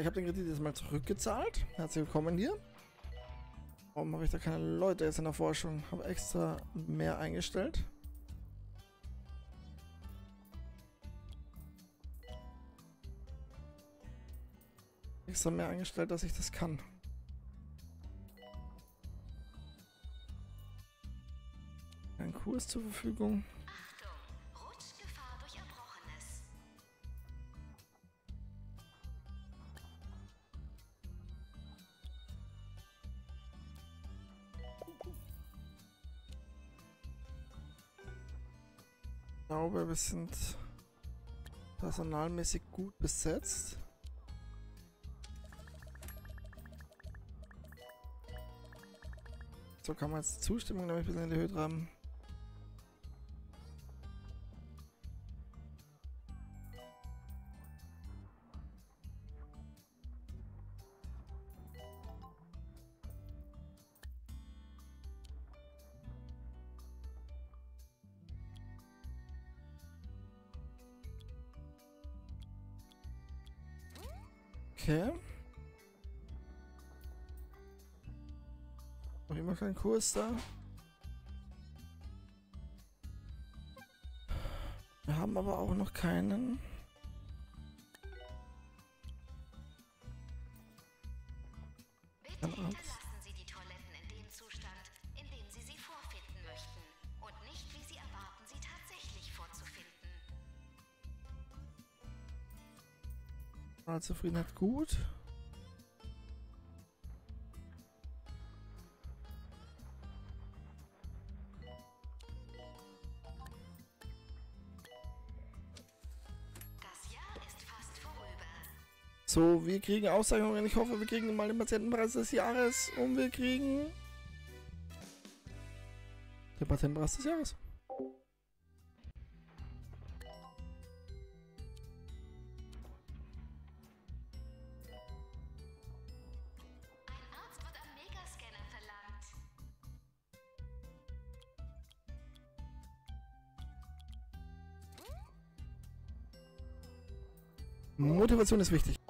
Ich habe den Kredit jetzt mal zurückgezahlt. Herzlich willkommen hier. Warum habe ich da keine Leute jetzt in der Forschung? Habe extra mehr eingestellt. Extra mehr eingestellt, dass ich das kann. Ein Kurs zur Verfügung. Glaube, wir sind personalmäßig gut besetzt. So kann man jetzt Zustimmung nämlich ein bisschen in die Noch immer kein Kurs da. Wir haben aber auch noch keinen. Bitte hinterlassen Wir kriegen Auszeichnungen. Ich hoffe, wir kriegen mal den Patientenpreis des Jahres und wir kriegen den Patientenpreis des Jahres. Motivation ist wichtig.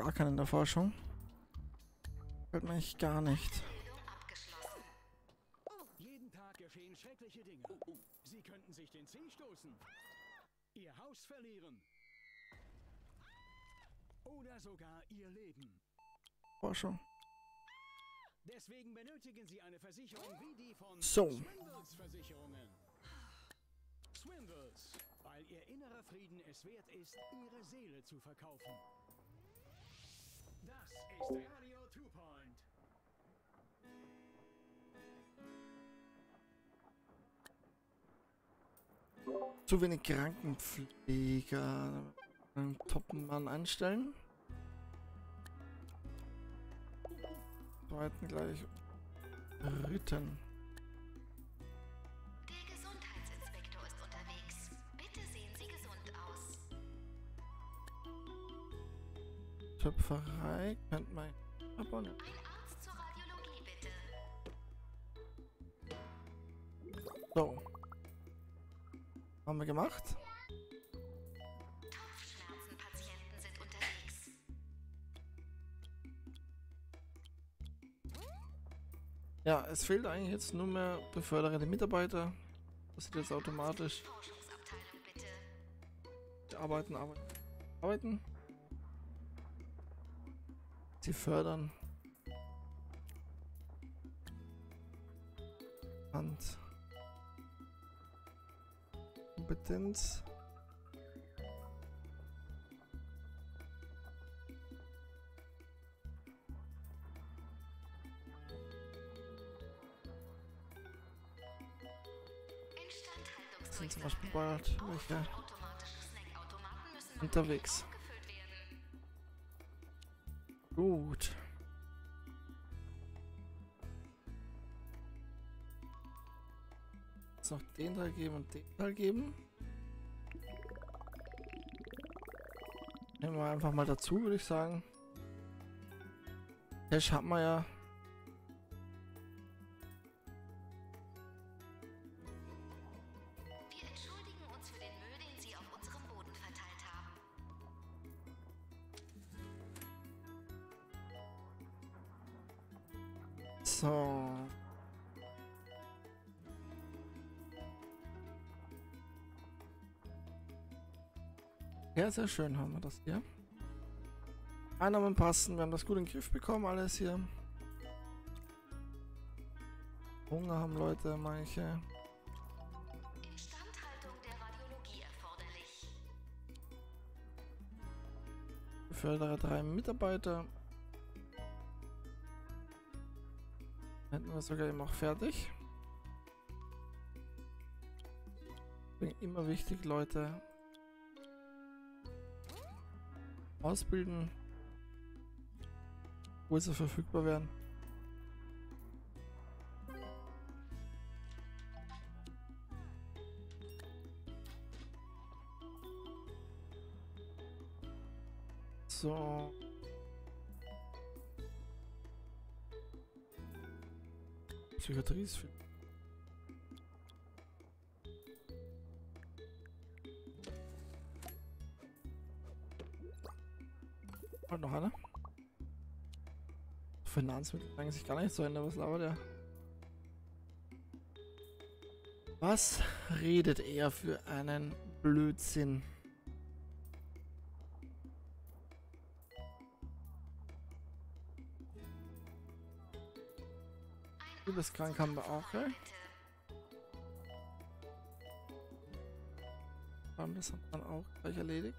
Gar keinen in der Forschung. Mir echt gar nicht. Jeden Tag geschehen schreckliche Dinge. Sie könnten sich den Zeh stoßen, ihr Haus verlieren oder sogar ihr Leben. Forschung. Deswegen benötigen Sie eine Versicherung wie die von So. Swindles Versicherungen. Swindles, weil Ihr innerer Frieden es wert ist, Ihre Seele zu verkaufen. Zu wenig Krankenpfleger. Einen Topmann einstellen. Zweiten gleich. Ritten. Töpferei. Könnte man. Aber. Ein Arzt zur Radiologie, bitte. So. Haben wir gemacht. Kopfschmerzenpatienten sind unterwegs. Ja, es fehlt eigentlich jetzt nur mehr beförderte Mitarbeiter. Das ist jetzt automatisch. Arbeiten, arbeiten, arbeiten. Sie fördern. Hand. Kompetenz. Sind zum Beispiel bald welche unterwegs. Gut. Jetzt noch den Teil geben und den Teil geben. Nehmen wir einfach mal dazu, würde ich sagen. Cash haben wir ja. So. Ja, sehr schön haben wir das hier. Einnahmen passen, wir haben das gut in den Griff bekommen, alles hier. Hunger haben Leute, manche. Instandhaltung der Radiologie erforderlich. Befördere drei Mitarbeiter. Wir sogar eben auch fertig. Deswegen immer wichtig, Leute. Ausbilden. Wo sie verfügbar werden. So. Psychiatrie ist viel. Und noch einer. Finanzmittel sagen sich gar nicht zu Ende. Was labert er? Was redet er für einen Blödsinn? Liebeskrank haben wir auch, gell? Das hat man auch gleich erledigt.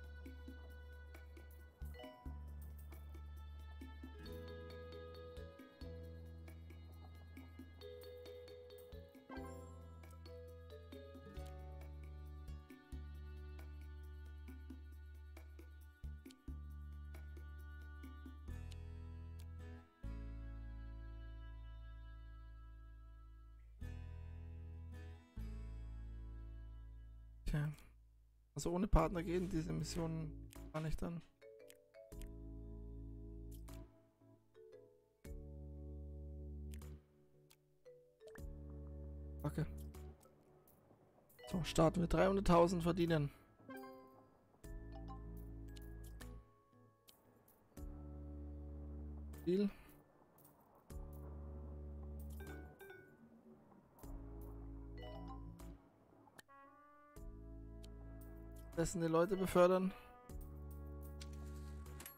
Also ohne Partner gehen diese Missionen gar nicht dann. Okay. So, starten wir 300.000 verdienen. Deal. Dessen die Leute befördern.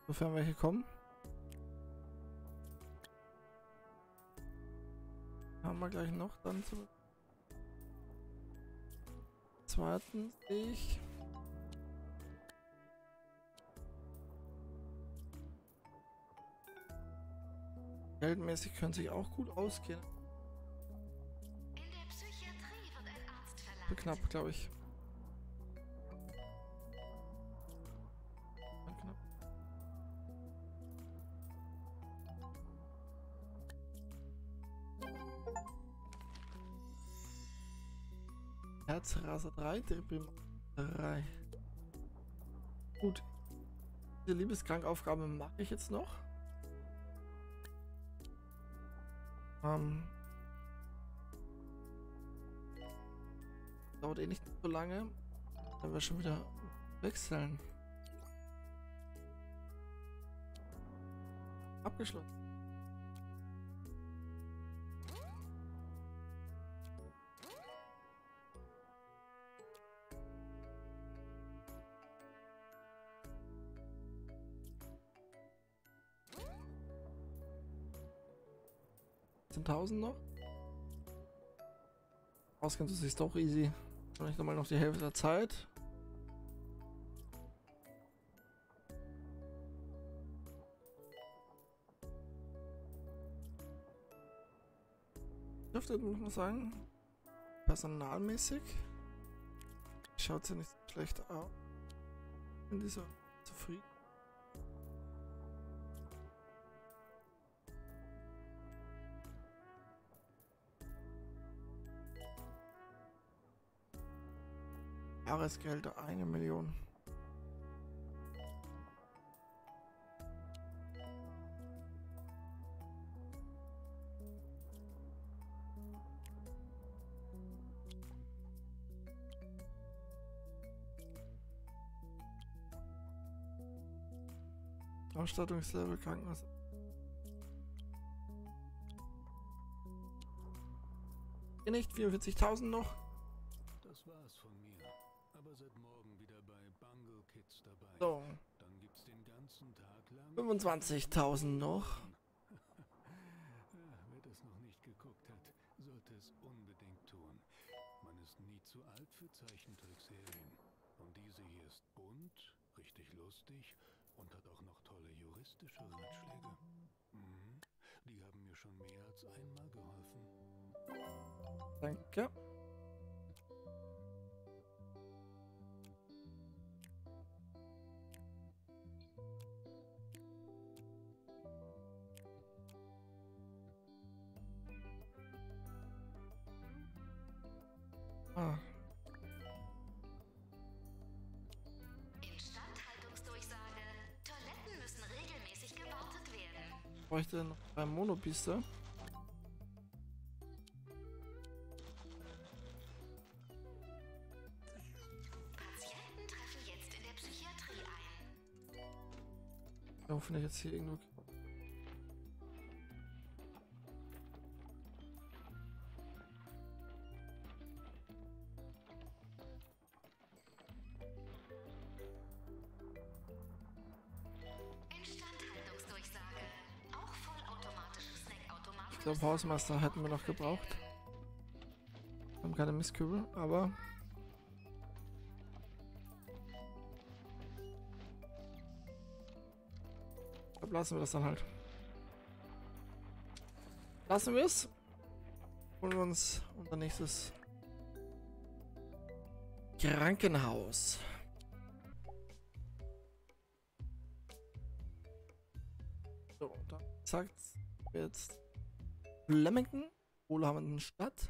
Sofern welche kommen. Haben wir gleich noch dann zu. Zweiten sehe ich. Geldmäßig können sich auch gut ausgehen. In der Psychiatrie wird ein Arzt verlangt. Knapp, glaube ich. Herzraser 3, Deprim 3. Gut. Diese Liebeskrankaufgabe mache ich jetzt noch. Ähm, dauert eh nicht so lange. Dann wir schon wieder wechseln. Abgeschlossen. Tausend noch? Ausgehen tut sich doch easy. Nicht nochmal noch die Hälfte der Zeit. Dürfte muss man sagen. Personalmäßig. schaut ja nicht schlecht aus. Bin dieser zufrieden. Jahresgelder eine Million. Ausstattungslevel Krankenhaus. Nicht 44.000 noch. So, Dann gibt's den ganzen Tag lang. 25.000 noch. Wer das noch nicht geguckt hat, sollte es unbedingt tun. Man ist nie zu alt für Zeichentrickserien. Und diese hier ist bunt, richtig lustig und hat auch noch tolle juristische Ratschläge. Mhm. Die haben mir schon mehr als einmal geholfen. Danke. Ah, Instandhaltungsdurchsage. Toiletten müssen regelmäßig gewartet werden. bräuchte noch drei Monopiste. Patienten treffen jetzt in der Psychiatrie ein. Hoffentlich jetzt hier irgendwo. Hausmeister hätten wir noch gebraucht. Wir haben keine Mistkübel, aber. Lassen wir das dann halt. Lassen wir es. Holen wir uns unser nächstes Krankenhaus. So, da sagt jetzt Flemington, wohlhabenden Stadt.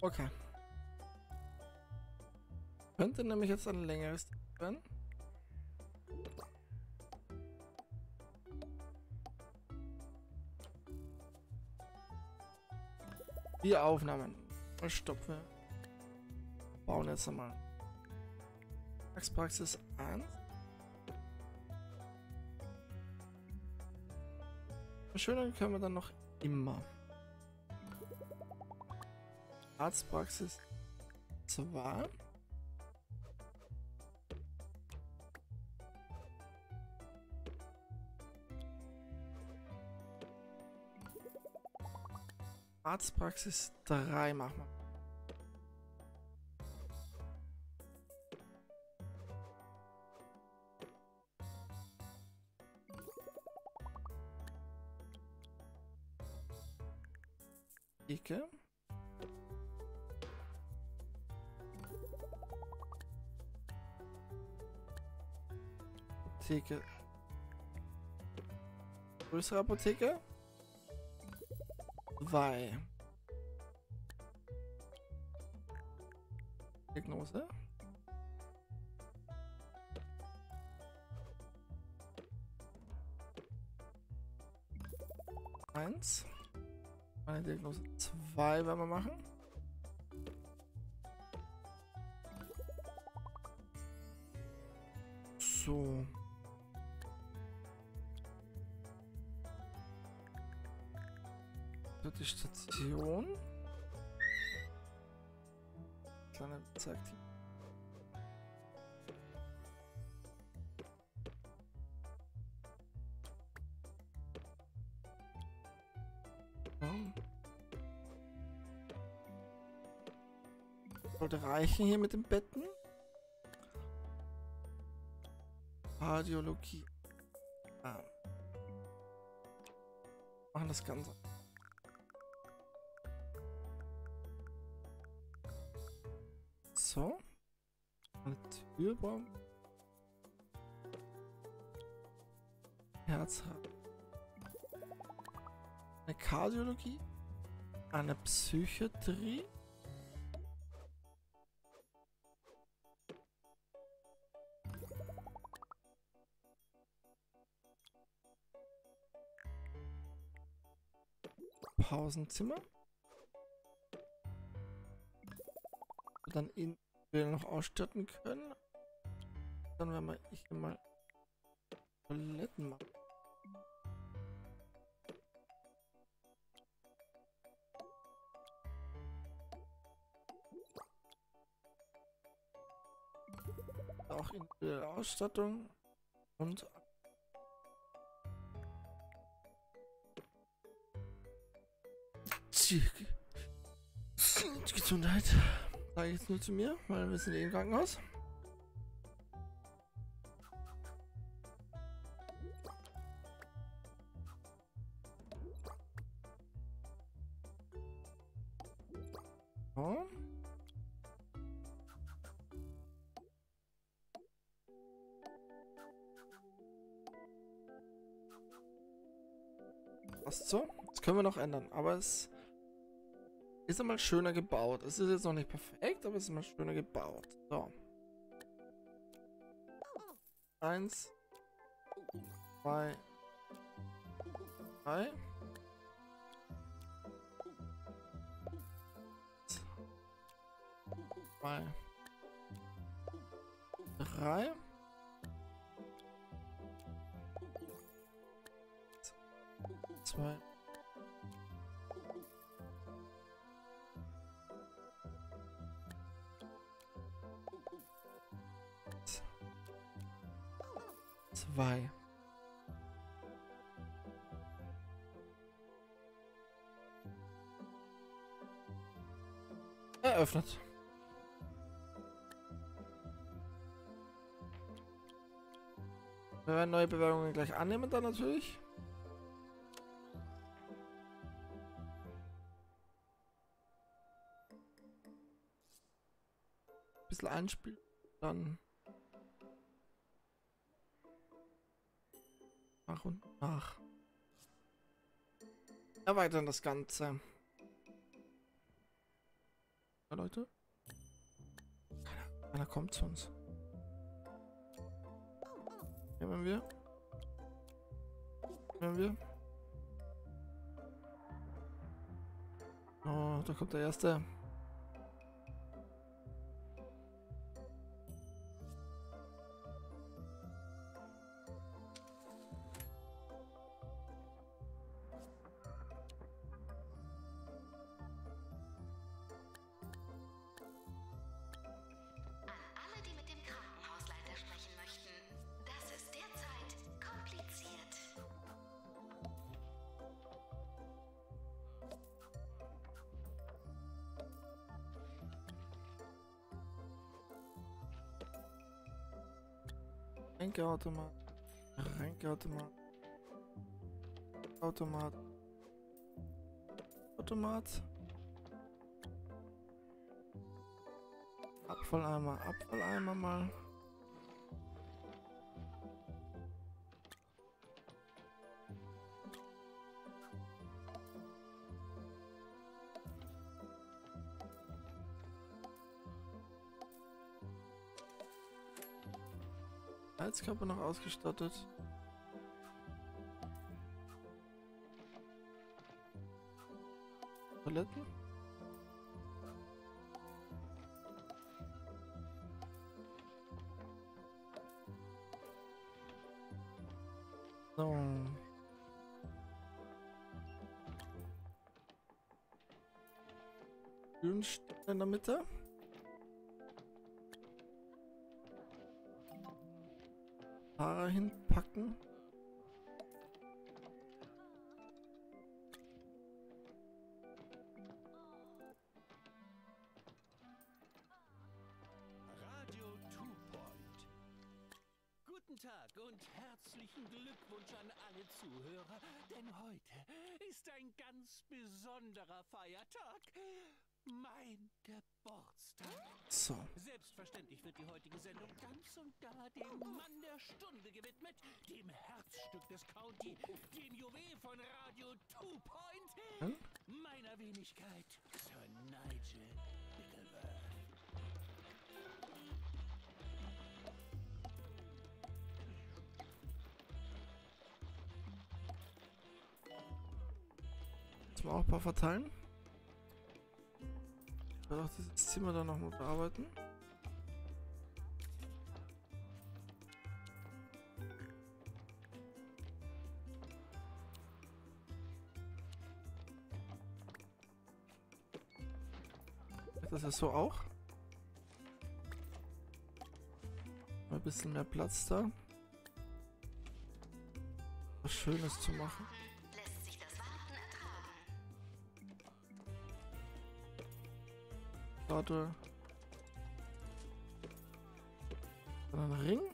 Okay. Könnte nämlich jetzt ein längeres werden. Vier Aufnahmen. Stopp. Wir bauen jetzt nochmal. Praxis 1. Verschönern können wir dann noch immer. Arztpraxis 2. Arztpraxis 3 machen wir. Ecke. Apotheke. Größere Apotheke. Zwei. Diagnose. Eins. Eine Diagnose zwei werden wir machen. Sollte reichen hier mit den Betten. Radiologie. Ah. Machen das Ganze. So. Eine Tür bauen. Herz. Eine Kardiologie. Eine Psychiatrie. Pausenzimmer. Dann ihn noch ausstatten können. Dann werden wir hier mal Toiletten machen. Auch in der Ausstattung und Gesundheit. Sage ich jetzt nur zu mir, weil wir sind eh im Krankenhaus. Passt so. Das können wir noch ändern, aber es ist einmal schöner gebaut. Es ist jetzt noch nicht perfekt, aber es ist mal schöner gebaut. So. Eins. Zwei. Drei. Zwei. Drei. Zwei. Zwei. Eröffnet. Wir werden neue Bewerbungen gleich annehmen dann natürlich. Bisschen einspielen, dann nach und nach erweitern das Ganze. Ja, Leute? Keiner, keiner kommt zu uns. Nehmen wir. Nehmen wir. Oh, da kommt der erste. Ränkeautomat. Ränkeautomat. Automat. Automat. Abfalleimer, Abfalleimer mal. Heizkörper noch ausgestattet. Toiletten? So. Stehen in der Mitte. Tag und herzlichen Glückwunsch an alle Zuhörer, denn heute ist ein ganz besonderer Feiertag. Mein Geburtstag. So. Selbstverständlich wird die heutige Sendung ganz und gar dem Mann der Stunde gewidmet, dem Herzstück des County, dem Juwel von Radio Two Point, Hm? meiner Wenigkeit, Sir Nigel Jetzt mal auch ein paar verteilen. Ich werde auch dieses Zimmer dann nochmal bearbeiten. Das ist so auch. Mal ein bisschen mehr Platz da. Was Schönes zu machen. Warte. Ein Ring.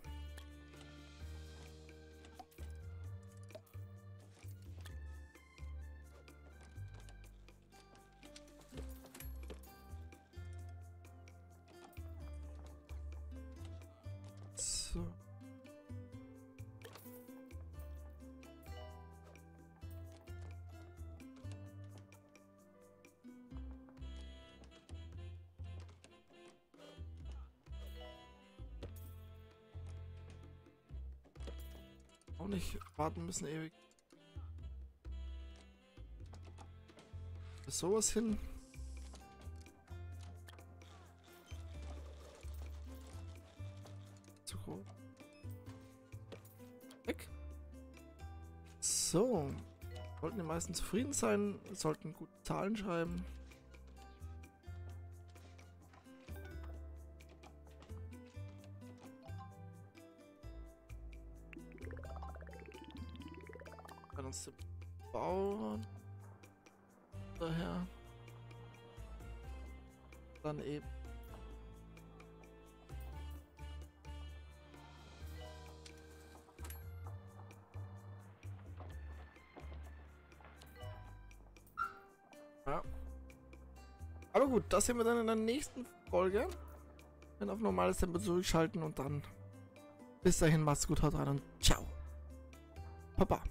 Auch nicht warten müssen ewig. Ist sowas hin? Zu groß. Weg. So. Sollten die meisten zufrieden sein, sollten gute Zahlen schreiben. Den Bauern daher dann eben Ja. Aber gut, das sehen wir dann in der nächsten Folge. Dann auf normales Tempo zurückschalten und dann bis dahin macht's gut, haut rein und ciao. Papa.